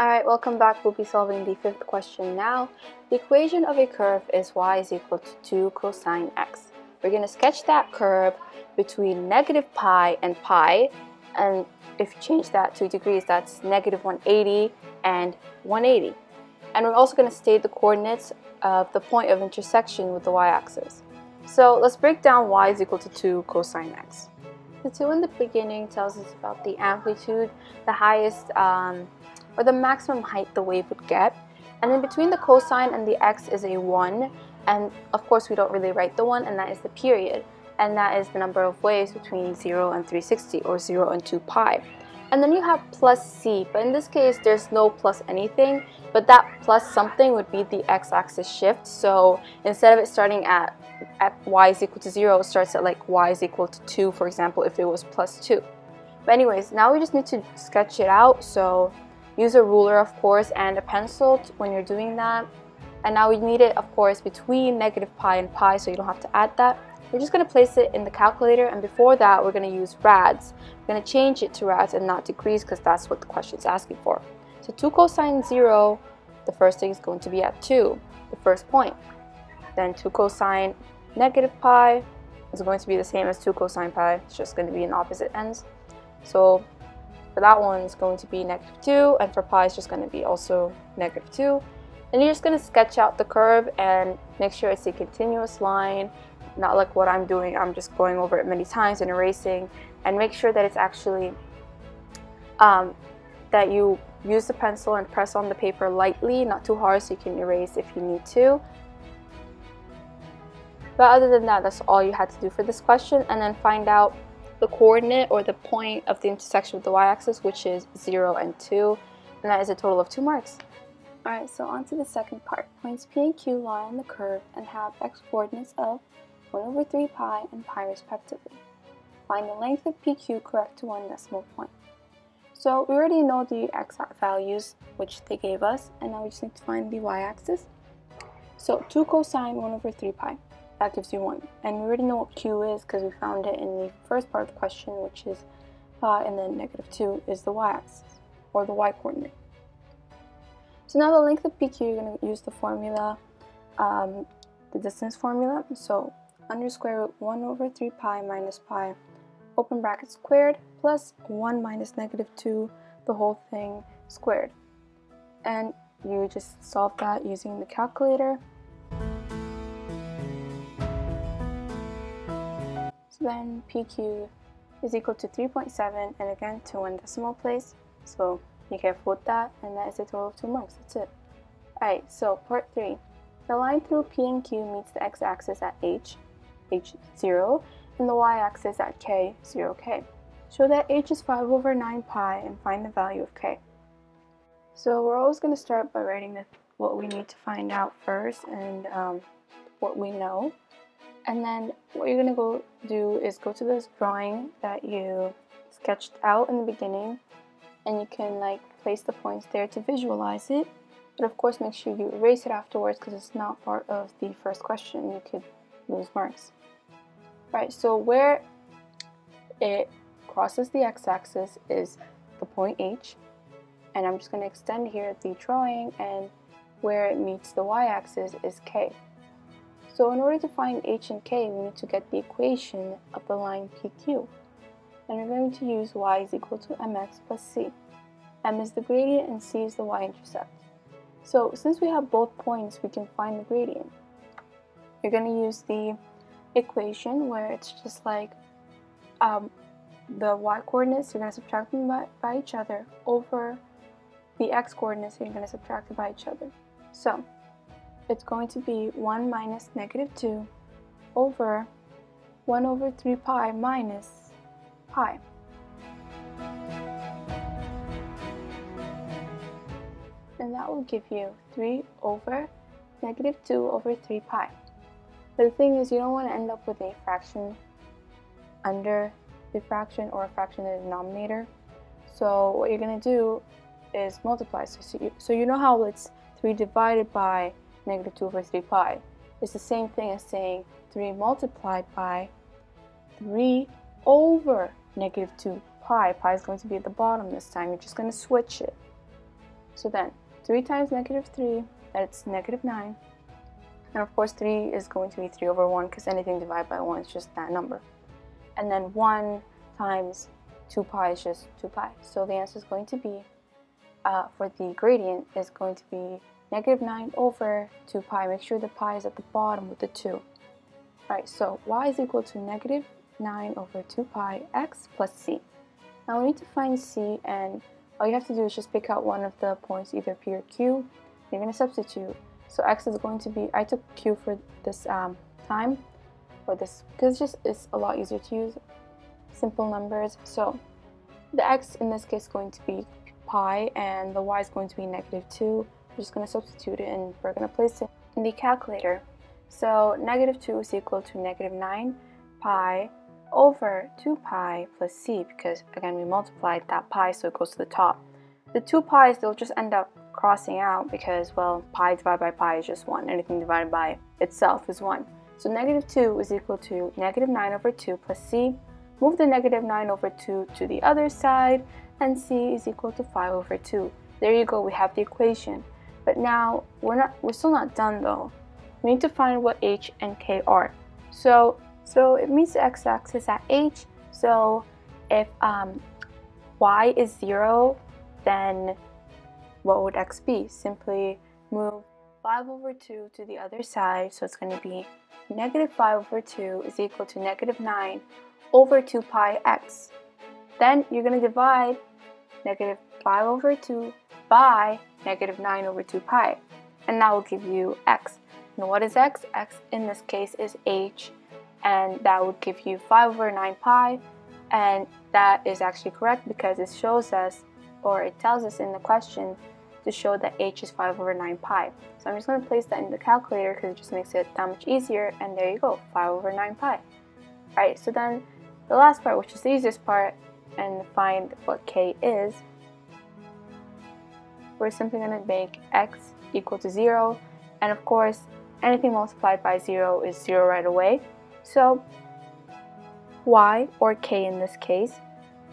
Alright, welcome back. We'll be solving the fifth question now. The equation of a curve is y is equal to 2 cosine x. We're going to sketch that curve between negative pi and pi. And if you change that to degrees, that's negative 180 and 180. And we're also going to state the coordinates of the point of intersection with the y-axis. So let's break down y is equal to 2 cosine x. The 2 in the beginning tells us about the amplitude, the highest um, or the maximum height the wave would get. And then between the cosine and the x is a 1. And of course we don't really write the 1 and that is the period. And that is the number of waves between 0 and 360 or 0 and 2 pi. And then you have plus c, but in this case there's no plus anything, but that plus something would be the x-axis shift. So instead of it starting at at y is equal to 0 it starts at like y is equal to 2 for example if it was plus 2. But anyways, now we just need to sketch it out so use a ruler of course and a pencil when you're doing that. And now we need it of course between negative pi and pi so you don't have to add that. We're just going to place it in the calculator and before that we're going to use rads. We're going to change it to rads and not degrees because that's what the question is asking for. So 2 cosine 0, the first thing is going to be at 2, the first point. Then 2 cosine negative pi is going to be the same as 2 cosine pi. It's just going to be in opposite ends. So for that one, it's going to be negative 2, and for pi, it's just going to be also negative 2. And you're just going to sketch out the curve and make sure it's a continuous line, not like what I'm doing. I'm just going over it many times and erasing, and make sure that it's actually um, that you use the pencil and press on the paper lightly, not too hard so you can erase if you need to. But other than that, that's all you had to do for this question. And then find out the coordinate or the point of the intersection with the y-axis, which is 0 and 2. And that is a total of 2 marks. Alright, so on to the second part. Points P and Q lie on the curve and have x coordinates of 1 over 3 pi and pi respectively. Find the length of PQ correct to one decimal point. So we already know the x values, which they gave us, and now we just need to find the y-axis. So 2 cosine 1 over 3 pi that gives you 1. And we already know what q is because we found it in the first part of the question, which is pi, and then negative 2 is the y-axis, or the y-coordinate. So now the length of PQ, you're going to use the formula, um, the distance formula. So under square root 1 over 3 pi minus pi, open bracket squared, plus 1 minus negative 2, the whole thing squared. And you just solve that using the calculator. Then PQ is equal to 3.7 and again to one decimal place. So be careful with that and that is a total of 2 marks. That's it. Alright, so part 3. The line through P and Q meets the x-axis at h, h0, and the y-axis at k, 0k. Show that h is 5 over 9 pi and find the value of k. So we're always going to start by writing the, what we need to find out first and um, what we know. And then what you're gonna go do is go to this drawing that you sketched out in the beginning and you can like place the points there to visualize it. But of course make sure you erase it afterwards because it's not part of the first question. You could lose marks. Right, so where it crosses the x-axis is the point H and I'm just going to extend here the drawing and where it meets the y-axis is K. So in order to find h and k, we need to get the equation of the line PQ. And we're going to use y is equal to mx plus c. m is the gradient and c is the y-intercept. So since we have both points, we can find the gradient. You're going to use the equation where it's just like um, the y-coordinates, you're going to subtract them by, by each other over the x-coordinates, you're going to subtract them by each other. So it's going to be 1 minus negative 2 over 1 over 3 pi minus pi. And that will give you 3 over negative 2 over 3 pi. But the thing is, you don't want to end up with a fraction under the fraction or a fraction in the denominator. So what you're going to do is multiply. So you, so you know how it's 3 divided by negative 2 over 3 pi. It's the same thing as saying 3 multiplied by 3 over negative 2 pi. Pi is going to be at the bottom this time. You're just going to switch it. So then 3 times negative 3, that's negative 9. And of course 3 is going to be 3 over 1 because anything divided by 1 is just that number. And then 1 times 2 pi is just 2 pi. So the answer is going to be, uh, for the gradient, is going to be negative 9 over 2 pi. Make sure the pi is at the bottom with the 2. Alright, so y is equal to negative 9 over 2 pi x plus c. Now we need to find c and all you have to do is just pick out one of the points, either p or q. You're going to substitute. So x is going to be, I took q for this um, time, for this, because just it's a lot easier to use simple numbers. So the x in this case is going to be pi and the y is going to be negative 2. We're just going to substitute it and we're going to place it in the calculator. So negative 2 is equal to negative 9 pi over 2 pi plus c because again we multiplied that pi so it goes to the top. The two pi's they'll just end up crossing out because well pi divided by pi is just 1. Anything divided by itself is 1. So negative 2 is equal to negative 9 over 2 plus c. Move the negative 9 over 2 to the other side and c is equal to 5 over 2. There you go, we have the equation. But now we're not we're still not done though. We need to find what h and k are. So so it means the x-axis at h. So if um, y is 0, then what would x be? Simply move 5 over 2 to the other side. So it's going to be negative 5 over 2 is equal to negative 9 over 2 pi x. Then you're going to divide negative 5 over 2 by negative 9 over 2 pi. And that will give you x. And what is x? x in this case is h and that would give you 5 over 9 pi and that is actually correct because it shows us or it tells us in the question to show that h is 5 over 9 pi. So I'm just going to place that in the calculator because it just makes it that much easier and there you go 5 over 9 pi. Alright so then the last part which is the easiest part and find what k is we're simply going to make x equal to 0 and of course anything multiplied by 0 is 0 right away so y, or k in this case,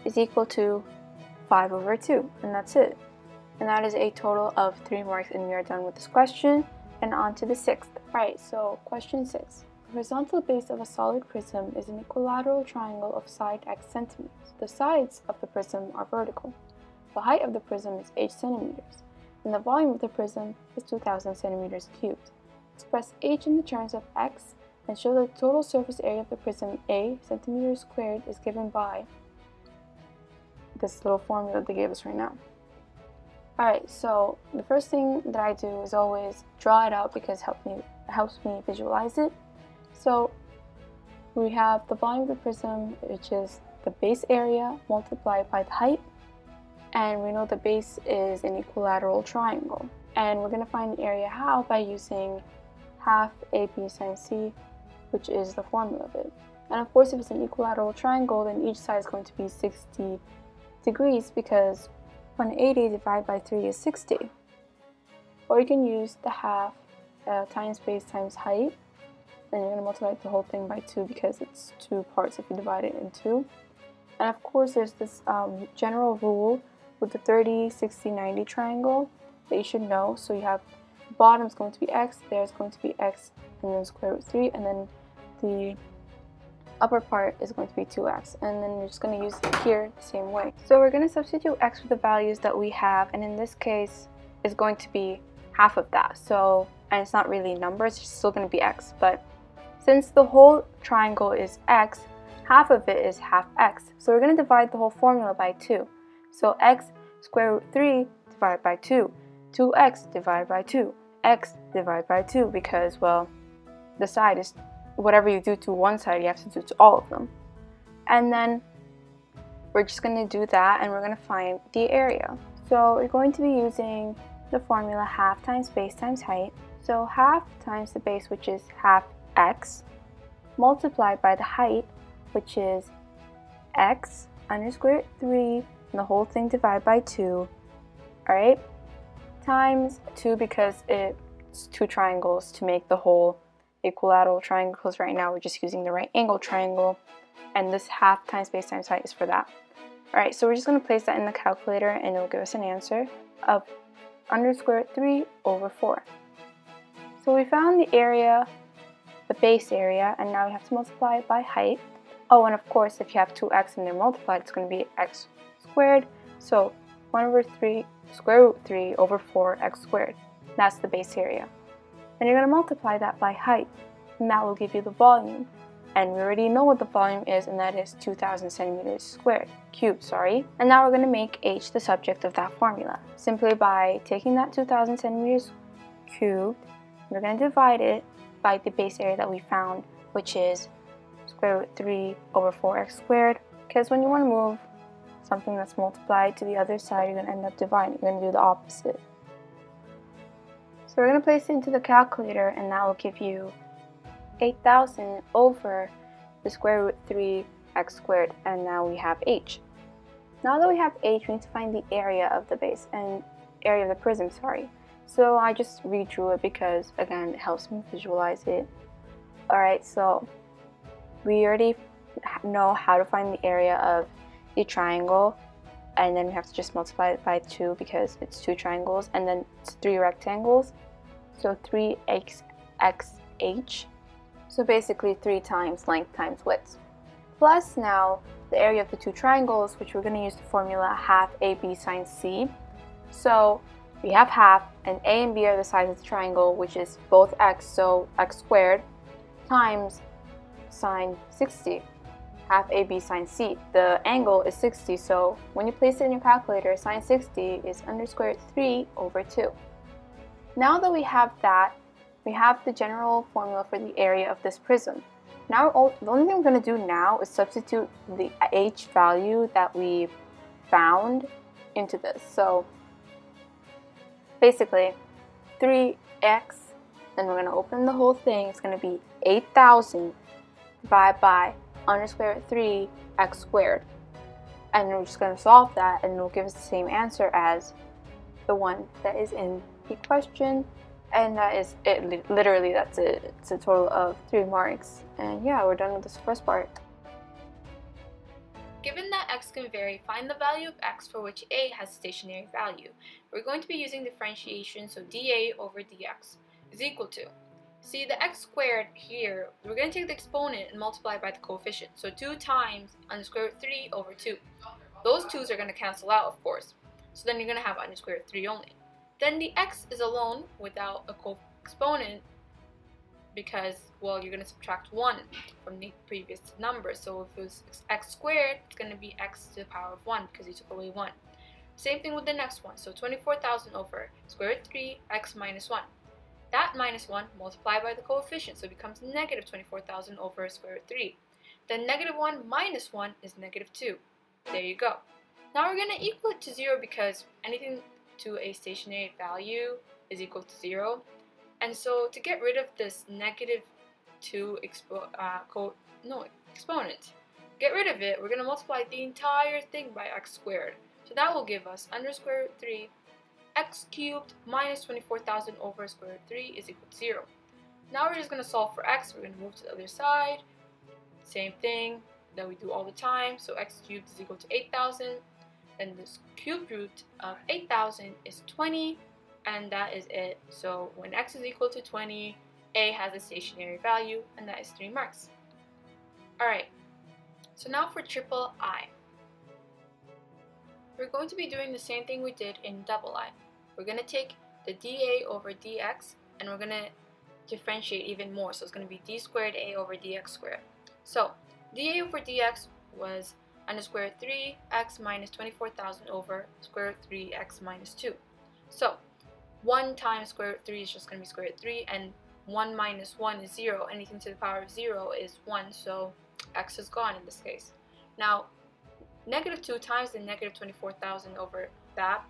is equal to 5 over 2, and that's it. And that is a total of 3 marks, and we are done with this question. And on to the sixth. Alright, so question 6. The horizontal base of a solid prism is an equilateral triangle of side x centimeters. The sides of the prism are vertical. The height of the prism is h centimeters, and the volume of the prism is 2000 centimeters cubed. Express h in the terms of x and show the total surface area of the prism A centimeters squared is given by this little formula they gave us right now. Alright, so the first thing that I do is always draw it out because it helps me, helps me visualize it. So we have the volume of the prism, which is the base area multiplied by the height. And we know the base is an equilateral triangle. And we're going to find the area how? By using half AB times C which is the formula of it. And of course, if it's an equilateral triangle, then each side is going to be 60 degrees because 180 divided by 3 is 60. Or you can use the half uh, times base times height, and you're going to multiply the whole thing by 2 because it's two parts if you divide it in two. And of course, there's this um, general rule with the 30, 60, 90 triangle that you should know. So you have bottom is going to be x, there's going to be x and then square root 3, and then the upper part is going to be 2x and then you're just going to use here the same way. So we're going to substitute x for the values that we have and in this case is going to be half of that. So and it's not really numbers, it's still going to be x but since the whole triangle is x, half of it is half x. So we're going to divide the whole formula by 2. So x square root 3 divided by 2. 2x divided by 2. x divided by 2 because, well, the side is whatever you do to one side, you have to do to all of them. And then we're just going to do that and we're going to find the area. So we're going to be using the formula half times base times height. So half times the base, which is half x, multiplied by the height, which is x under square root 3, and the whole thing divided by 2, alright, times 2 because it's two triangles to make the whole equilateral triangles right now we're just using the right angle triangle and this half times base times height is for that. Alright, so we're just going to place that in the calculator and it'll give us an answer of under square root 3 over 4. So we found the area, the base area, and now we have to multiply it by height. Oh, and of course, if you have 2x and they're multiplied, it's going to be x squared. So 1 over 3, square root 3 over 4x squared. That's the base area. Then you're going to multiply that by height, and that will give you the volume. And we already know what the volume is, and that is 2,000 centimeters squared, cubed, sorry. And now we're going to make h the subject of that formula. Simply by taking that 2,000 centimeters cubed, we're going to divide it by the base area that we found, which is square root 3 over 4x squared. Because when you want to move something that's multiplied to the other side, you're going to end up dividing. You're going to do the opposite. So we're going to place it into the calculator, and that will give you 8,000 over the square root 3x squared, and now we have h. Now that we have h, we need to find the area of the base, and area of the prism, sorry. So I just redrew it because, again, it helps me visualize it. Alright, so we already know how to find the area of the triangle, and then we have to just multiply it by 2 because it's two triangles, and then it's three rectangles. So 3x, xh so basically 3 times length times width. Plus now the area of the two triangles, which we're going to use the formula half AB sine C. So we have half, and A and B are the sides of the triangle, which is both x, so x squared, times sine 60, half AB sine C. The angle is 60, so when you place it in your calculator, sine 60 is under square root 3 over 2. Now that we have that, we have the general formula for the area of this prism. Now, the only thing we're going to do now is substitute the h value that we found into this. So basically, 3x, then we're going to open the whole thing. It's going to be 8,000 divided by under square root 3 x squared. And we're just going to solve that and it'll give us the same answer as the one that is in the question and that is it literally that's it it's a total of three marks and yeah we're done with this first part Given that x can vary, find the value of x for which a has stationary value. We're going to be using differentiation, so dA over dx is equal to. See, the x squared here, we're going to take the exponent and multiply by the coefficient. So 2 times under square root 3 over 2. Those 2's are going to cancel out, of course. So then you're going to have under square root 3 only. Then the x is alone without a co-exponent because, well, you're going to subtract 1 from the previous number. So if it was x squared, it's going to be x to the power of 1 because you took away 1. Same thing with the next one. So 24,000 over square root 3 x minus 1. That minus 1 multiplied by the coefficient, so it becomes negative 24,000 over square root 3. Then negative 1 minus 1 is negative 2. There you go. Now we're going to equal it to 0 because anything to a stationary value is equal to 0. And so to get rid of this negative 2 expo uh, no, exponent, get rid of it, we're going to multiply the entire thing by x squared. So that will give us under square root 3 x cubed minus 24,000 over square root 3 is equal to 0. Now we're just going to solve for x. We're going to move to the other side. Same thing that we do all the time. So x cubed is equal to 8,000 and the cube root of 8,000 is 20 and that is it. So when x is equal to 20, a has a stationary value and that is 3 marks. Alright, so now for triple I. We're going to be doing the same thing we did in double I. We're going to take the dA over dx and we're going to differentiate even more. So it's going to be d squared a over dx squared. So dA over dx was under square root 3x minus 24,000 over square root 3x minus 2. So 1 times square root 3 is just going to be square root 3 and 1 minus 1 is 0. Anything to the power of 0 is 1 so x is gone in this case. Now negative 2 times the negative 24,000 over that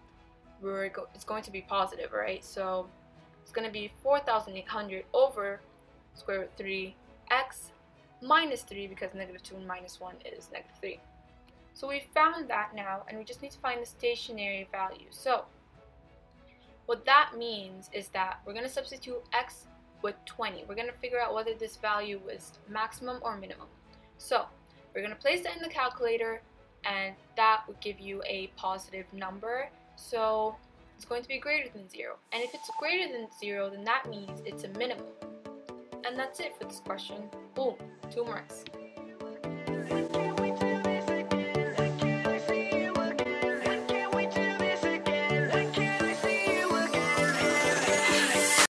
we're go it's going to be positive right so it's going to be 4,800 over square root 3 x minus 3 because negative 2 minus 1 is negative 3. So we found that now, and we just need to find the stationary value. So what that means is that we're going to substitute x with 20. We're going to figure out whether this value was maximum or minimum. So we're going to place that in the calculator, and that would give you a positive number. So it's going to be greater than 0. And if it's greater than 0, then that means it's a minimum. And that's it for this question. Boom, two marks.